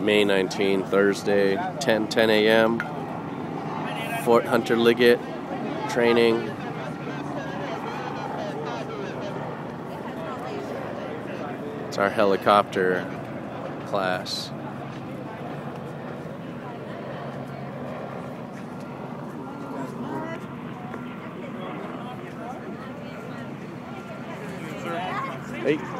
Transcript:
May 19, Thursday, 10 10 a.m. Fort Hunter Liggett training. It's our helicopter class. Hey.